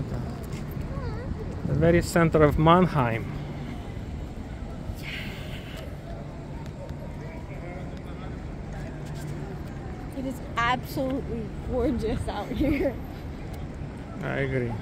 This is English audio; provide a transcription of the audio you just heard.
the, the very center of Mannheim. It is absolutely gorgeous out here. I agree.